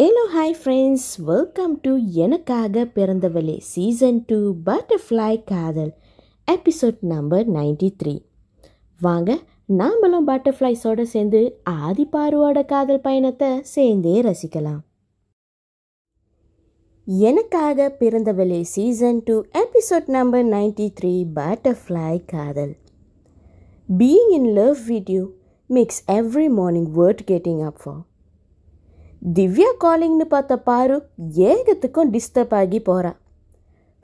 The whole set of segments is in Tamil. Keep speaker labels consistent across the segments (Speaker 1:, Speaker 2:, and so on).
Speaker 1: Hello hi friends welcome to Enakkaga Piranthavale season two butterfly காதல் எபிசோட் நம்பர் 93 த்ரீ வாங்க நாமளும் பட்டர்ஃப்ளைஸோட சேர்ந்து ஆதிபாருவோட காதல் பயணத்தை சேர்ந்தே ரசிக்கலாம். Enakkaga Piranthavale season two episode number 93 three butterfly காதல் being in love with you makes every morning worth getting up for Divya காலிங்னு பார்த்த பாரு ஏகத்துக்கும் டிஸ்டர்ப் ஆகி போகிறா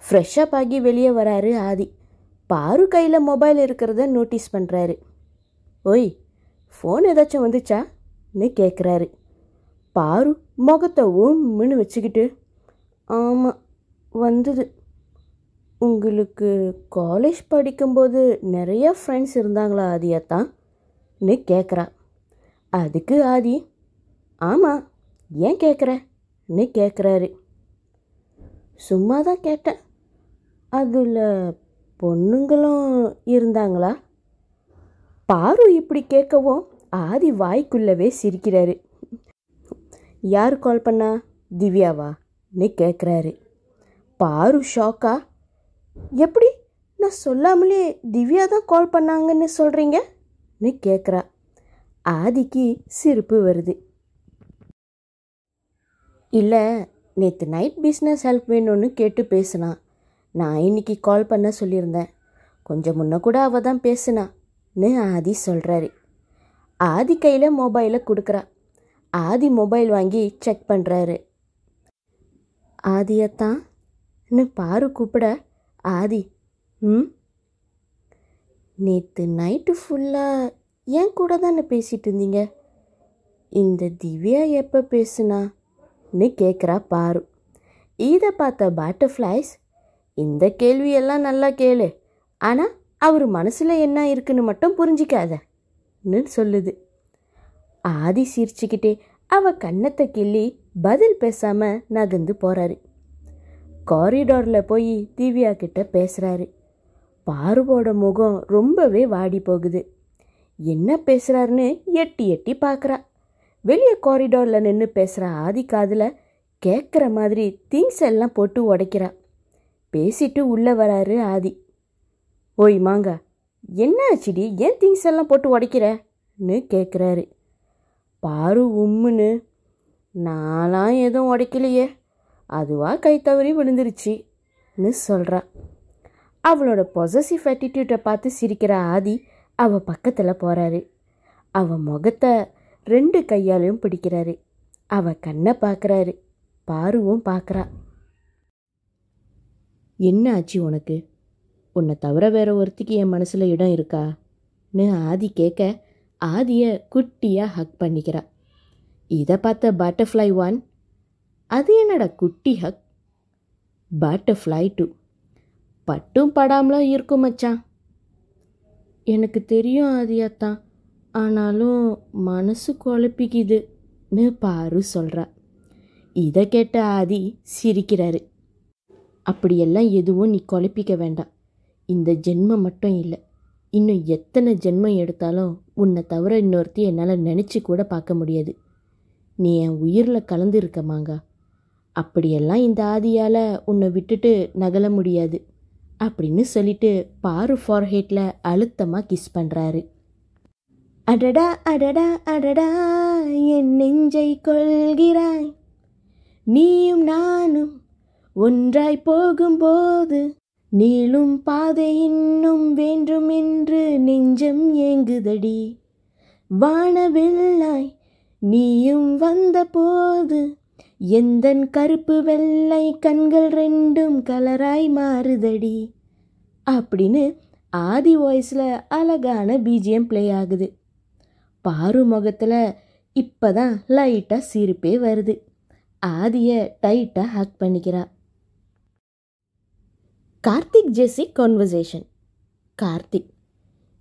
Speaker 1: ஃப்ரெஷ்அப் ஆகி வெளியே வராரு ஆதி. பாரு கையில் மொபைல் இருக்கிறத நோட்டீஸ் பண்ணுறாரு ஓய் ஃபோன் ஏதாச்சும் வந்துச்சான்னு கேட்குறாரு பாரு முகத்தை உம்முன்னு வச்சுக்கிட்டு ஆமாம் வந்தது. உங்களுக்கு காலேஜ் படிக்கும்போது நிறையா ஃப்ரெண்ட்ஸ் இருந்தாங்களா ஆதியாத்தான்னு கேட்குறா அதுக்கு ஆதி ஆமாம் ஏன் கேட்குறன்னு கேட்குறாரு சும்மா தான் கேட்டேன். அதில் பொண்ணுங்களும் இருந்தாங்களா? பாரு இப்படி கேட்கவும் ஆதி வாய்க்குள்ளவே சிரிக்கிறாரு. யார் கால் பண்ணா? திவ்யாவான்னு கேட்குறாரு பாரு ஷாக்கா. எப்படி? நான் சொல்லாமலே திவ்யா தான் கால் பண்ணாங்கன்னு சொல்கிறீங்கன்னு கேட்குறா ஆதிக்கு சிரிப்பு வருது. இல்லை நேற்று நைட் பிஸ்னஸ் ஹெல்ப் வேணும்னு கேட்டு பேசினான் நான் இன்னைக்கு கால் பண்ண சொல்லியிருந்தேன். கொஞ்சம் முன்ன கூட அவள் தான் பேசினான்னு ஆதி சொல்கிறாரு ஆதி கையில் மொபைலை கொடுக்குறா. ஆதி மொபைல் வாங்கி செக் பண்ணுறாரு ஆதியத்தான்னு பாரு கூப்பிட ஆதி ம்? நேற்று நைட்டு ஃபுல்லாக ஏன் கூட தானே பேசிகிட்டு இருந்தீங்க? இந்த திவ்யா எப்போ பேசுனா? ன்னு கேட்குறா பாரு. இதை பார்த்த பட்டர்ஃப்ளைஸ் இந்த கேள்வியெல்லாம் நல்லா கேளு. ஆனால் அவர் மனசில் என்ன இருக்குன்னு மட்டும் புரிஞ்சிக்காதன்னு சொல்லுது. ஆதி சிரிச்சுக்கிட்டே அவ கன்னத்தை கிள்ளி பதில் பேசாமல் நகர்ந்து போகிறாரு காரிடாரில் போய் திவ்யா கிட்ட பேசுகிறாரு பாருவோட முகம் ரொம்பவே வாடி போகுது. என்ன பேசுகிறாருன்னு எட்டி எட்டி பார்க்குறா வெளியே காரிடாரில் நின்று பேசுகிற ஆதி காதில் கேட்குற மாதிரி திங்ஸ் எல்லாம் போட்டு உடைக்கிறா. பேசிட்டு உள்ளே வராரு ஆதி. ஓய் மாங்க என்ன ஆச்சுடி ஏன் திங்ஸ் எல்லாம் போட்டு உடைக்கிறன்னு கேட்குறாரு பாரு உம்முன்னு. நான்லாம் எதுவும் உடைக்கலையே. அதுவாக கை தவறி விழுந்துருச்சுன்னு சொல்கிறா அவளோட பொசசிவ் ஆட்டிடியூட்டை பார்த்து சிரிக்கிற ஆதி. அவள் பக்கத்தில் போகிறாரு அவள் முகத்தை ரெண்டு கையாலையும் பிடிக்கிறாரு. அவ கண்ணை பார்க்குறாரு. பாருவும் பார்க்குறா. என்ன ஆச்சு உனக்கு? உன்னை தவிர வேற ஒருத்திக்கு என் மனசில் இடம் இருக்கான்னு ஆதி கேட்க ஆதியை குட்டியாக ஹக் பண்ணிக்கிறா. இதை பார்த்த பட்டர்ஃப்ளை ஒன் அது என்னடா குட்டி ஹக் பட்டர்ஃப்ளை டூ பட்டும் படாமலாம் இருக்கும் மச்சான். எனக்கு தெரியும் ஆதியாத்தான். ஆனாலும் மனசு குழப்பிக்குதுன்னு பாரு சொல்கிறா இதை கேட்ட ஆதி சிரிக்கிறாரு. அப்படியெல்லாம் எதுவும் நீ குழப்பிக்க வேண்டாம். இந்த ஜென்மம் மட்டும் இல்லை இன்னும் எத்தனை ஜென்மம் எடுத்தாலும் உன்னை தவிர இன்னொருத்தி என்னால் நினச்சி கூட பார்க்க முடியாது. நீ என் உயிரில் கலந்து இருக்க மாங்கா. அப்படியெல்லாம் இந்த ஆதியால் உன்னை விட்டுட்டு நகல முடியாது. அப்படின்னு சொல்லிட்டு பாரு ஃபார்ஹேட்டில் அழுத்தமாக கிஸ் பண்ணுறாரு அடடா அடடா அடடா என் நெஞ்சை கொள்கிறாய் நீயும் நானும் ஒன்றாய் போகும்போது நீளும் பாதை இன்னும் வேண்டும் என்று நெஞ்சம் ஏங்குதடி. வானவில்லாய் நீயும் வந்தபோது எந்தன் கருப்பு வெள்ளை கண்கள் ரெண்டும் கலராய் மாறுதடி. அப்படின்னு ஆதி வாய்ஸில் அழகான பிஜிஎம் ப்ளே ஆகுது. பாரு முகத்தில் இப்போ தான் லைட்டாக சிரிப்பே வருது. ஆதியை டைட்டாக ஹேக் பண்ணிக்கிறா. கார்த்திக் ஜெஸ்ஸி கான்வர்சேஷன் கார்த்திக்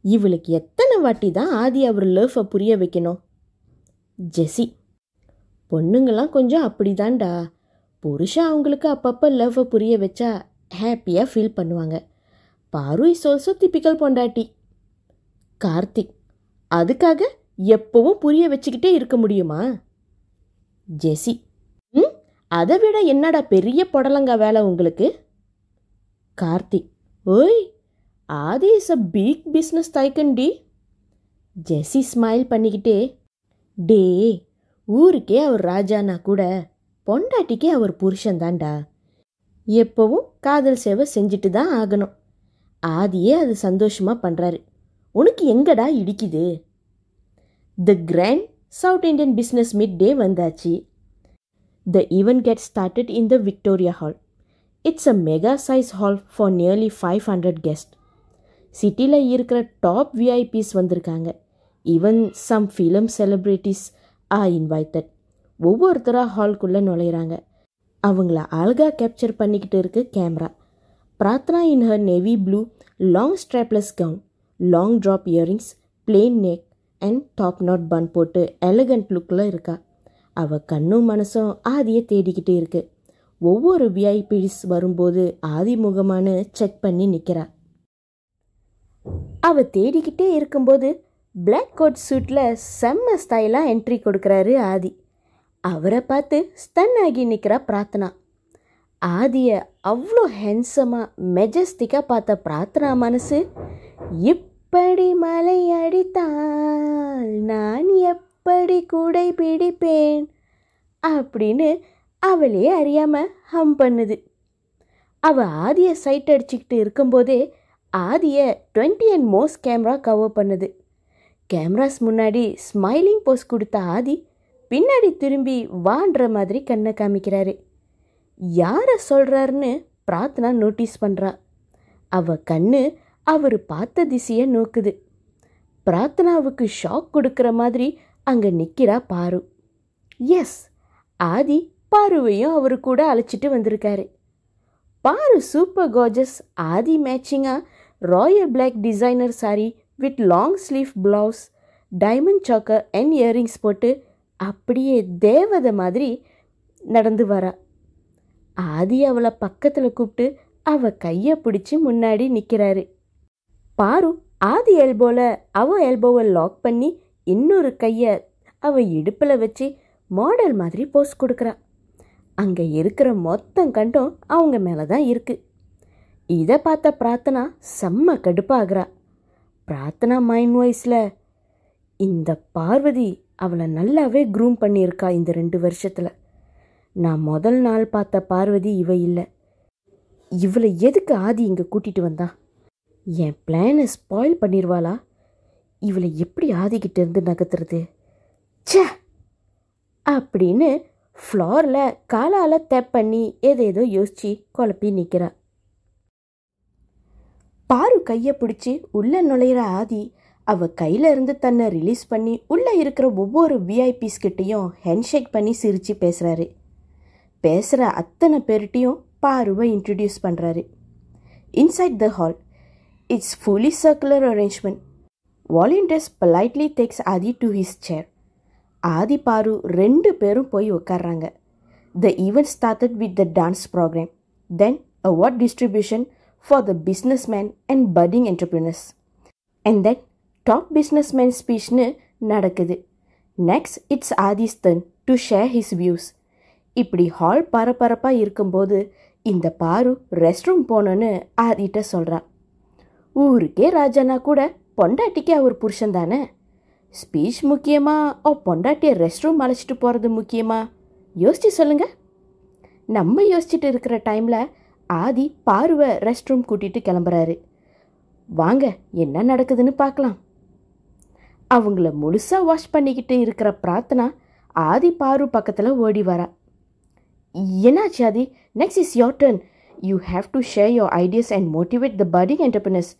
Speaker 1: இவளுக்கு எத்தனை வாட்டி தான் ஆதி அவர் லவ்வை புரிய வைக்கணும்? ஜெஸ்ஸி பொண்ணுங்கள்லாம் கொஞ்சம் அப்படிதான்டா. புருஷன் அவங்களுக்கு அப்பப்போ லவ்வை புரிய வச்சா ஹாப்பியாக ஃபீல் பண்ணுவாங்க. பாரு இஸ் ஆல்சோ டிப்பிக்கல் பொண்டாட்டி. கார்த்திக் அதுக்காக எப்பவும் புரிய வச்சுக்கிட்டே இருக்க முடியுமா? ஜெசி அதை விட என்னடா பெரிய புடலங்க வேலை உங்களுக்கு? கார்த்திக் ஓய் Aadhi is a big business tycoon D. Jessie smile பண்ணிக்கிட்டே டே ஊருக்கே அவர் ராஜானா கூட பொண்டாட்டிக்கே அவர் புருஷன் தான்டா. எப்பவும் காதல் சேவை செஞ்சுட்டு தான் ஆகணும். ஆதியே அது சந்தோஷமாக பண்ணுறாரு உனக்கு எங்கடா இடிக்குது? The grand South Indian business mid day வந்தாச்சு. The event get started in the Victoria hall it's a mega size hall for nearly five hundred guest சிட்டியில் இருக்கிற டாப் விஐபிஸ் வந்திருக்காங்க. Even some film celebrities are invited ஒவ்வொருத்தராக ஹால்குள்ளே நுழையிறாங்க. அவங்கள அழகாக கேப்சர் பண்ணிக்கிட்டு இருக்கு camera Prarthana in her navy blue long strapless gown long drop earrings plain neck and top knot bun போட்டு எலகண்ட் லுக்கில் இருக்கா. அவள் கண்ணும் மனசும் ஆதியை தேடிக்கிட்டு இருக்கு. ஒவ்வொரு விஐபிஸ் வரும்போது ஆதி முகமானு செக் பண்ணி நிற்கிறா அவள் தேடிக்கிட்டே இருக்கும்போது பிளாக் கோட் சூட்டில் செம்ம ஸ்டைலாக என்ட்ரி கொடுக்குறாரு ஆதி. அவரை பார்த்து ஸ்டன் ஆகி நிற்கிறா பிரார்த்தனா. ஆதியை அவ்வளோ ஹென்சமாக மெஜஸ்டிக்காக பார்த்த பிரார்த்தனா மனசு எப்படி மலை அடித்தால் நான் எப்படி கூடை பிடிப்பேன் அப்படின்னு அவளே அறியாமல் ஹம் பண்ணுது. அவள் ஆதியை சைட் அடிச்சுக்கிட்டு இருக்கும்போதே ஆதியை twenty and most camera cover பண்ணுது. கேமராஸ் முன்னாடி ஸ்மைலிங் போஸ் கொடுத்த ஆதி பின்னாடி திரும்பி வான்ற மாதிரி கண்ணை காமிக்கிறாரு. யாரை சொல்கிறாருன்னு பிரார்த்தனா நோட்டீஸ் பண்ணுறா அவள் கண்ணு அவர் பார்த்த திசையை நோக்குது. பிரார்த்தனாவுக்கு ஷாக் கொடுக்குற மாதிரி அங்கே நிற்கிறா பாரு. எஸ் ஆதி பாருவையும் அவர் கூட அழைச்சிட்டு வந்திருக்காரு. பாரு சூப்பர் கார்ஜஸ் ஆதி மேட்சிங்காக royal black designer sari with long sleeve blouse diamond choker and earrings போட்டு அப்படியே தேவதை மாதிரி நடந்து வரா. ஆதி அவளை பக்கத்தில் கூப்பிட்டு அவள் கையை பிடிச்சி முன்னாடி நிற்கிறாரு பாரு ஆதி எல்போவில் அவ எல்போவை லாக் பண்ணி இன்னொரு கையை அவள் இடுப்பில் வச்சு மாடல் மாதிரி போஸ் கொடுக்குறா. அங்கே இருக்கிற மொத்தம் கண்டும் அவங்க மேலே தான் இருக்குது இதை பார்த்த பிரார்த்தனா செம்ம கடுப்பாகிறா. பிரார்த்தனா மைண்ட் வாய்ஸில் இந்த பார்வதி அவளை நல்லாவே க்ரூம் பண்ணியிருக்கா இந்த ரெண்டு வருஷத்தில். நான் முதல் நாள் பார்த்த பார்வதி இவ இல்லை. இவளை எதுக்கு ஆதி இங்கே கூட்டிகிட்டு வந்தான் என் பிளானை ஸ்பாயில் பண்ணிடுவாளா இவளை எப்படி ஆதிக்கிட்டேருந்து நகர்த்துறது? சே அப்படின்னு ஃப்ளோரில் காலால் தேப் பண்ணி ஏதேதோ யோசிச்சு குழப்பி நிற்கிறா பாரு கையை பிடிச்சி உள்ளே நுழையிற ஆதி அவ கையில் இருந்து தன்னை ரிலீஸ் பண்ணி உள்ளே இருக்கிற ஒவ்வொரு விஐபிஸ் கிட்டேயும் ஹேண்ட்ஷேக் பண்ணி சிரித்து பேசுகிறாரு பேசுகிற அத்தனை பேர்கிட்டையும் பாருவை இன்ட்ரடியூஸ் பண்ணுறாரு inside the hall it's fully circular arrangement volunteers politely takes Aadhi to his chair Aadhi Paaru ரெண்டு பேரும் போய் உட்கார்றாங்க the event started with the dance program then award distribution for the business man and budding entrepreneurs and then top business man ஸ்பீச்னு நடக்குது next it's Aadhi's turn to share his views இப்படி ஹால் பரபரப்பாக இருக்கும்போது இந்த பாரு ரெஸ்ட் ரூம் போகணுன்னு ஆதிட்ட சொல்கிறான் ஊருக்கே ராஜானா கூட பொண்டாட்டிக்கு அவர் புருஷன் தானே ஸ்பீச் முக்கியமா? ஓ பொண்டாட்டியை ரெஸ்ட் ரூம் அழைச்சிட்டு போகிறது முக்கியமா? யோசிச்சு சொல்லுங்கள் நம்ம யோசிச்சுட்டு இருக்கிற டைமில் ஆதி பார்வை ரெஸ்ட் ரூம் கூட்டிகிட்டு கிளம்புறாரு. வாங்க என்ன நடக்குதுன்னு பார்க்கலாம். அவங்கள முழுசாக வாஷ் பண்ணிக்கிட்டு இருக்கிற பிரார்த்தனா ஆதி பாரு பக்கத்தில் ஓடி வரா. என்னாச்சு Aadhi? Next is your turn you have to share your ideas and motivate the budding entrepreneurs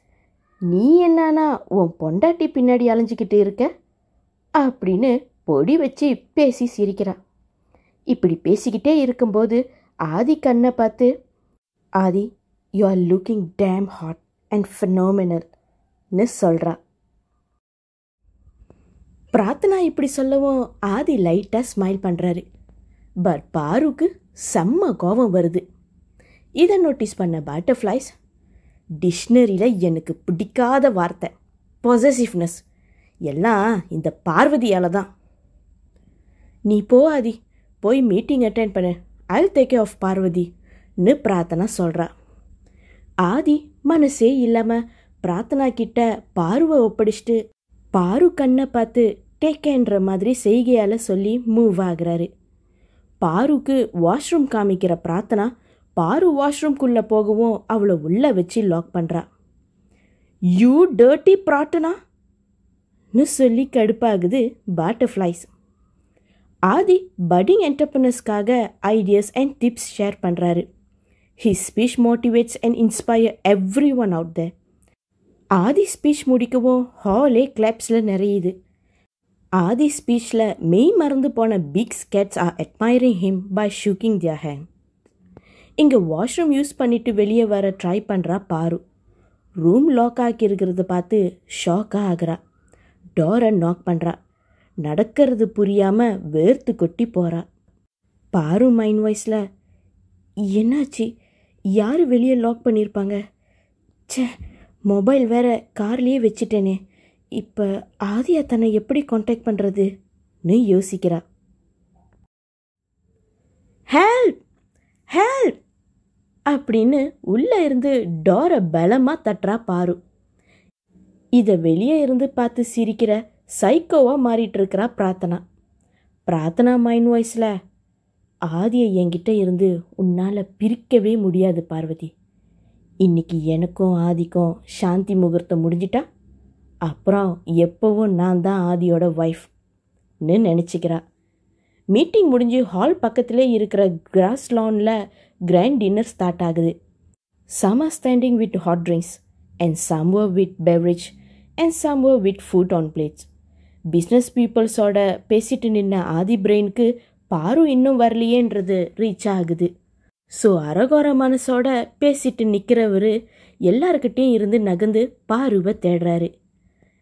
Speaker 1: நீ என்னன்னா உன் பொண்டாட்டி பின்னாடி அலைஞ்சிக்கிட்டு இருக்க? அப்படின்னு பொடி வச்சு பேசி சிரிக்கிறா இப்படி பேசிக்கிட்டே இருக்கும்போது ஆதி கண்ணை பார்த்து Aadhi you are looking damn hot and ஃபினோமினல்னு சொல்கிறா பிரார்த்தனா இப்படி சொல்லவும் ஆதி லைட்டாக ஸ்மைல் பண்ணுறாரு பட் பாருக்கு செம்ம கோபம் வருது. இதை நோட்டீஸ் பண்ண பட்டர்ஃப்ளைஸ் டிக்ஷனரியில் எனக்கு பிடிக்காத வார்த்தை பொசசிவ்னஸ் எல்லாம் இந்த பார்வதியால் தான் நீ போ ஆதி. போய் மீட்டிங் அட்டன் பண்ணு. ஐல் டேக் ஆஃப் பார்வதின்னு பிரார்த்தனா சொல்கிறா ஆதி மனசே இல்லாமல் பிரார்த்தனா கிட்ட பார்வை ஒப்படைச்சிட்டு பாரு கண்ணை பார்த்து டேக்கேன்ற மாதிரி செய்கையால் சொல்லி மூவ் ஆகுறாரு. பாருக்கு வாஷ்ரூம் காமிக்கிற பிரார்த்தனா பாரு வாஷ்ரூம்குள்ளே போகவும் அவளை உள்ளே வச்சு லாக் பண்ணுறா யூ டர்ட்டி பிரார்த்தனான்னு சொல்லி கடுப்பாகுது பட்டர்ஃப்ளைஸ் ஆதி பட்டிங் என்டர்பிரினர்ஸ்க்காக ஐடியாஸ் அண்ட் டிப்ஸ் ஷேர் பண்ணுறாரு his speech motivates and inspire every one out the Aadhi speech முடிக்கவும் ஹாலே கிளாப்ஸில் நிறையுது. ஆதி ஸ்பீச்சில் மெய் மறந்து போன big shots are admiring him by shaking their hand இங்கே வாஷ்ரூம் யூஸ் பண்ணிட்டு வெளியே வர ட்ரை பண்ணுறா பாரு. ரூம் லாக் ஆக்கியிருக்கிறத பார்த்து ஷாக்காக ஆகிறா. டோரை நாக் பண்ணுறா நடக்கிறது புரியாமல் வேர்த்து கொட்டி போகிறா பாரு மைண்ட் வாய்ஸில் என்னாச்சு? யார் வெளியே லாக் பண்ணியிருப்பாங்க ச்சே மொபைல் வேற கார்லேயே வச்சுட்டேனே. இப்போ ஆதியா தன்னை எப்படி காண்டாக்ட் பண்ணுறதுன்னு யோசிக்கிறா. ஹெல்ப் ஹெல்ப் அப்படின்னு உள்ளே இருந்து டோரை பலமாக தட்டுறா பாரு. இதை வெளியே இருந்து பார்த்து சிரிக்கிற சைக்கோவாக மாறிட்டு இருக்கிறா பிரார்த்தனா. பிரார்த்தனா மைண்ட் வாய்ஸில் ஆதியை என்கிட்ட இருந்து உன்னால் பிரிக்கவே முடியாது பார்வதி. இன்னைக்கு எனக்கும் ஆதிக்கும் சாந்தி முகூர்த்தம் முடிஞ்சிட்டா? அப்புறம் எப்போவும் நான் தான் ஆதியோட ஒய்ஃப்னு நினச்சிக்கிறா. மீட்டிங் முடிஞ்சு ஹால் பக்கத்திலே இருக்கிற கிராஸ் லானில் கிராண்ட் டின்னர் ஸ்டார்ட் ஆகுது. Some standing with hot drinks and somewhere with beverage and somewhere with food on plates business பீப்புள்ஸோட பேசிட்டு நின்ன ஆதி பிரெயினுக்கு பாரு இன்னும் வரலையேன்றது ரீச் ஆகுது. ஸோ அரகோர மனசோட பேசிட்டு நிற்கிறவர் எல்லாருக்கிட்டேயும் இருந்து நகர்ந்து பாருவை தேடுறாரு.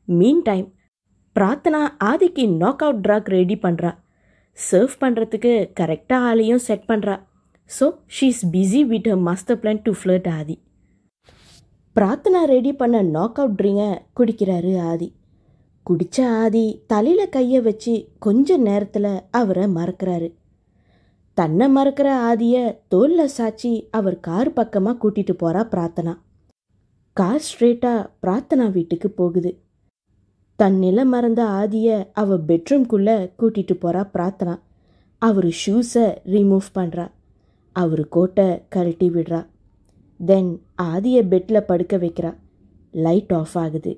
Speaker 1: மீன் டைம் பிரார்த்தனா ஆதிக்கு நாக் அவுட் ட்ராக் ரெடி பண்ணுறா சர்வ் பண்ணுறதுக்கு கரெக்டாக ஆளையும் செட் பண்ணுறா so she is busy with her master plan to flirt Aadhi Prarthana ready பண்ண நாக் அவுட் ட்ரிங்கை குடிக்கிறாரு ஆதி. குடித்த ஆதி தலையில் கையை வச்சு கொஞ்ச நேரத்தில் அவரை மறக்கிறாரு. தன்னை மறக்கிற ஆதியை தோலில் சாச்சி அவர் கார் பக்கமாக கூட்டிகிட்டு போகிறா பிரார்த்தனா. கார் ஸ்ட்ரெயிட்டாக பிரார்த்தனா வீட்டுக்கு போகுது. தன் நிலை மறந்த ஆதியை அவள் பெட்ரூம்குள்ளே கூட்டிகிட்டு போகிறா பிரார்த்தனா. அவர் ஷூஸை ரிமூவ் பண்ணுறா அவர் கோட்டை கழட்டி விடுறா. தென் ஆதியை பெட்டில் படுக்க வைக்கிறா. லைட் ஆஃப் ஆகுது.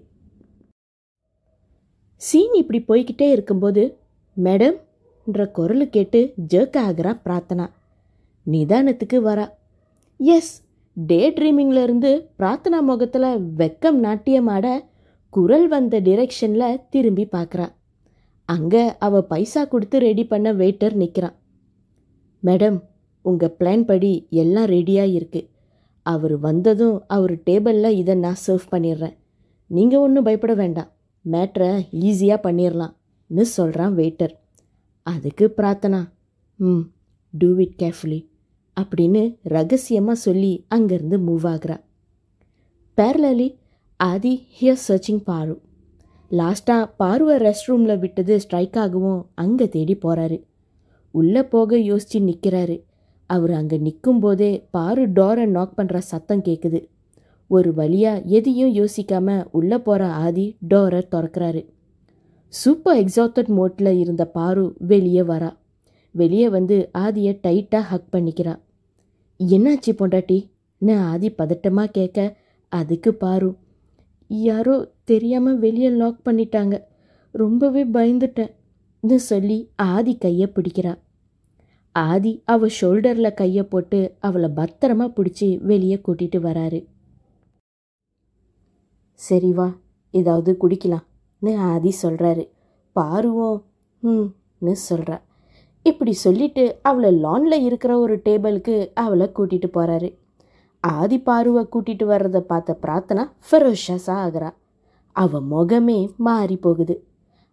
Speaker 1: சீன் இப்படி போய்கிட்டே இருக்கும்போது மேடம்ன்ற குரல் கேட்டு ஜேர்க் ஆகிறா பிரார்த்தனா. நிதானத்துக்கு வரா. எஸ் டே ட்ரீமிங்லேருந்து பிரார்த்தனா முகத்தில் வெக்கம் நாட்டியமாட குரல் வந்த டிரெக்ஷனில் திரும்பி பார்க்குறா அங்கே அவள் பைசா கொடுத்து ரெடி பண்ண வெயிட்டர் நிற்கிறான் மேடம் உங்கள் பிளான் படி எல்லாம் ரெடியாக இருக்குது அவர் வந்ததும் அவர் டேபிளில் இதை நான் சர்வ் பண்ணிடுறேன். நீங்கள் ஒன்றும் பயப்பட வேண்டாம். மேட்ரை ஈஸியாக பண்ணிடலாம்னு சொல்கிறான் வெயிட்டர் அதுக்கு பிரார்த்தனா ம் டூ இட் கேர்ஃபுல்லி அப்படின்னு ரகசியமாக சொல்லி அங்கேருந்து move ஆகிறா. Parallelly Aadhi here searching Paru. லாஸ்ட்டாக பார்வை ரெஸ்ட் ரூமில் விட்டது ஸ்ட்ரைக் ஆகவும் அங்கே தேடி போகிறாரு உள்ளே போக யோசித்து நிற்கிறாரு அவர் அங்கே நிற்கும் போதே பாரு டோரை நாக் பண்ணுற சத்தம் கேட்குது ஒரு வழியாக எதையும் யோசிக்காமல் உள்ளே போகிற ஆதி டோரை திறக்கிறாரு. சூப்பர் எக்ஸாத்தட் மோட்டில் இருந்த பாரு வெளியே வரா. வெளியே வந்து ஆதியை டைட்டாக ஹக் பண்ணிக்கிறா. என்னாச்சு நான் ஆதி பதட்டமாக கேட்க அதுக்கு பாரு யாரோ தெரியாமல் வெளியே லாக் பண்ணிட்டாங்க. ரொம்பவே பயந்துட்டேன்னு சொல்லி ஆதி கையை பிடிக்கிறா. ஆதி அவ ஷோல்டரில் கையை போட்டு அவளை பத்திரமா பிடிச்சி வெளியே கூட்டிட்டு வராரு. சரி வா ஏதாவது குடிக்கலாம்னு ஆதி சொல்கிறாரு பாருவோம் ம்னு சொல்கிறா இப்படி சொல்லிட்டு அவளை லானில் இருக்கிற ஒரு டேபிளுக்கு அவளை கூட்டிட்டு போகிறாரு ஆதி பாருவை கூட்டிட்டு வர்றதை பார்த்த பிரார்த்தனா ஃபெரோஷஸாக ஆகிறா. அவ முகமே மாறி போகுது.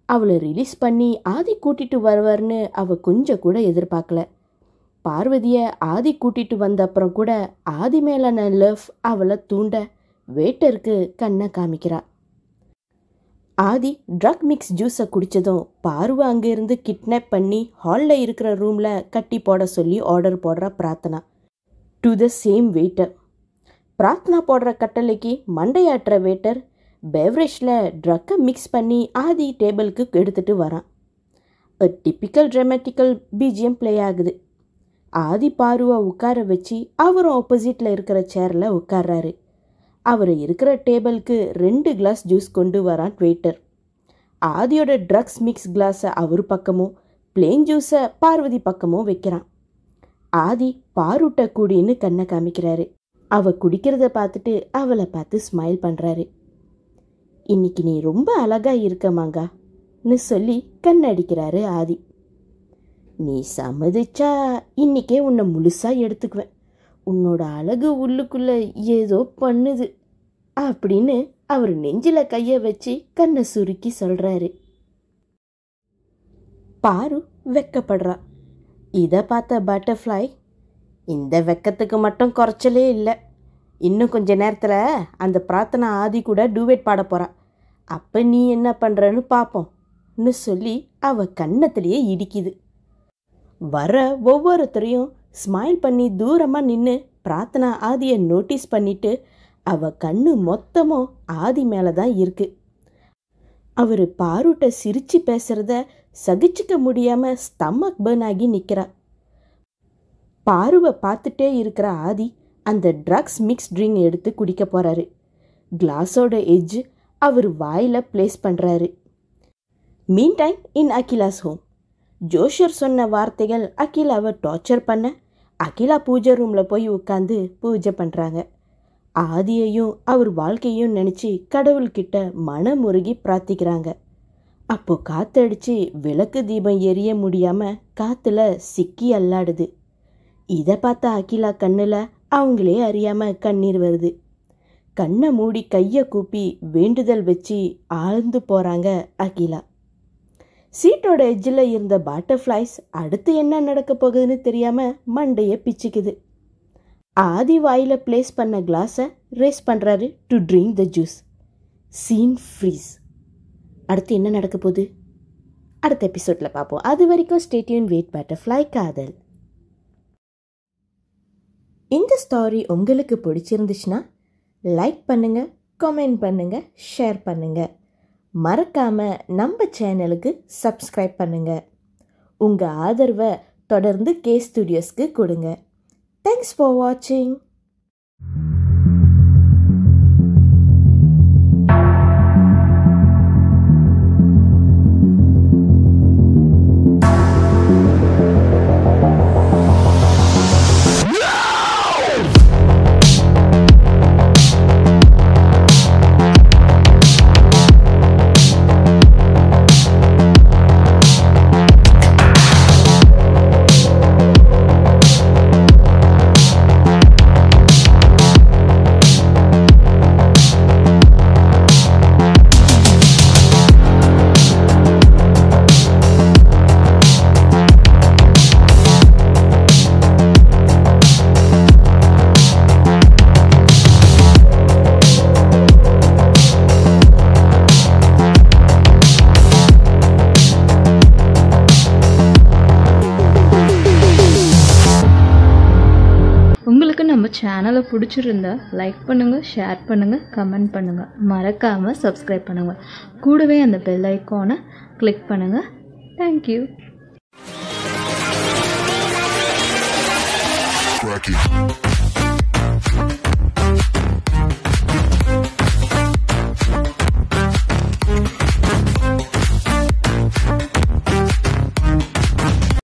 Speaker 1: அவளை ரிலீஸ் பண்ணி ஆதி கூட்டிட்டு வருவார்னு அவ கொஞ்சம் கூட எதிர்பார்க்கல. பார்வதியை ஆதி கூட்டிட்டு வந்த அப்புறம் கூட ஆதி மேலான லவ் அவளை தூண்ட வேட்டருக்கு கண்ணை காமிக்கிறா. ஆதி ட்ரக் மிக்ஸ் ஜூஸை குடித்ததும் பார்வை அங்கேருந்து கிட்னாப் பண்ணி ஹாலில் இருக்கிற ரூமில் கட்டி போட சொல்லி ஆர்டர் போடுற Prarthana. To the same waiter Prarthana போடுற கட்டளைக்கு மண்டையாட்டுற வெயிட்டர் பெவரேஜில் ட்ரக்கை மிக்ஸ் பண்ணி ஆதி டேபிளுக்கு எடுத்துகிட்டு வரான். A typical dramatical BGM play ஆகுது. ஆதி பாருவை உட்கார வச்சு அவரும் ஆப்போசிட்டில் இருக்கிற சேரில் உட்கார்றாரு. அவர் இருக்கிற டேபிளுக்கு ரெண்டு கிளாஸ் ஜூஸ் கொண்டு வரான் வெயிட்டர் ஆதியோட ட்ரக்ஸ் மிக்ஸ் கிளாஸை அவர் பக்கமும் பிளேன் ஜூஸை பார்வதி பக்கமும் வைக்கிறான். ஆதி பாருட்ட கூடின்னு கண்ணை காமிக்கிறாரு. அவள் குடிக்கிறத பார்த்துட்டு அவளை பார்த்து ஸ்மைல் பண்ணுறாரு இன்னைக்கு நீ ரொம்ப அழகா இருக்க மாங்கான்னு சொல்லி கண்ணடிக்கிறாரு ஆதி. நீ சம்மதிச்சா இன்னைக்கே உன்னை முழுசா எடுத்துக்குவேன். உன்னோட அழகு உள்ளுக்குள்ள ஏதோ பண்ணுது அப்படின்னு அவர் நெஞ்சில கைய வச்சு கண்ணை சுருக்கி சொல்றாரு. பாரு வெக்கப்படுறா. இதை பார்த்த பட்டர்ஃப்ளை இந்த வெக்கத்துக்கு மட்டும் குறைச்சலே இல்லை. இன்னும் கொஞ்ச நேரத்தில் அந்த பிரார்த்தனை ஆதி கூட டூவேட் பாட போறா. அப்போ நீ என்ன பண்ணுறன்னு பார்ப்போம்னு சொல்லி அவ கன்னத்திலேயே இடிக்குது. வர ஒவ்வொருத்தரையும் ஸ்மைல் பண்ணி தூரமாக நின்று பிரார்த்தனா ஆதியை நோட்டீஸ் பண்ணிட்டு அவ கண்ணு மொத்தமும் ஆதி மேலே தான் இருக்கு. அவர் பாருட்ட சிரிச்சு பேசுறத சகிச்சுக்க முடியாமல் ஸ்டமக் பர்ன் ஆகி நிற்கிறா பாருவை பார்த்துட்டே இருக்கிற ஆதி அந்த ட்ரக்ஸ் மிக்ஸ் ட்ரிங்க் எடுத்து குடிக்க போகிறாரு கிளாஸோட எஜ்ஜு அவர் வாயில் பிளேஸ் பண்ணுறாரு mean time in Akhila's home ஜோஷர் சொன்ன வார்த்தைகள் அகிலாவை டார்ச்சர் பண்ண அகிலா பூஜை ரூமில் போய் உட்காந்து பூஜை பண்ணுறாங்க ஆதியையும் அவர் வாழ்க்கையும் நினச்சி கடவுள்கிட்ட மனமுருகி பிரார்த்திக்கிறாங்க. அப்போ காத்தடிச்சு விளக்கு தீபம் எரிய முடியாமல் காற்றுல சிக்கி அல்லாடுது. இதை பார்த்த அகிலா கண்ணில் அவங்களே அறியாமல் கண்ணீர் வருது. கண்ணை மூடி கையை கூப்பி வேண்டுதல் வச்சு ஆழ்ந்து போகிறாங்க அகிலா. சீட்டோட எஜ்ஜில் இருந்த பட்டர்ஃப்ளைஸ் அடுத்து என்ன நடக்க போகுதுன்னு தெரியாமல் மண்டையை பிச்சுக்குது. ஆதி வாயில் ப்ளேஸ் பண்ண கிளாஸை ரேஸ் பண்ணுறாரு to drink the juice scene freeze அடுத்து என்ன நடக்க போகுது? அடுத்த எபிசோடில் பார்ப்போம். அது வரைக்கும் ஸ்டேட்யூன் வெயிட் பட்டர்ஃப்ளை காதல். இந்த ஸ்டாரி உங்களுக்கு பிடிச்சிருந்துச்சுன்னா லைக் பண்ணுங்கள் கமெண்ட் பண்ணுங்கள் ஷேர் பண்ணுங்கள் மறக்காமல் நம்ம சேனலுக்கு சப்ஸ்கிரைப் பண்ணுங்கள் உங்கள் ஆதரவை தொடர்ந்து கே ஸ்டுடியோஸ்க்கு கொடுங்க. தேங்க்ஸ் ஃபார் வாட்சிங்
Speaker 2: சேனலை பிடிச்சிருந்தா லைக் பண்ணுங்கள் ஷேர் பண்ணுங்கள் கமெண்ட் பண்ணுங்கள் மறக்காமல் சப்ஸ்கிரைப் பண்ணுங்கள் கூடவே அந்த பெல் ஐக்கானை கிளிக் பண்ணுங்கள் தேங்க்யூ
Speaker 3: Cracky.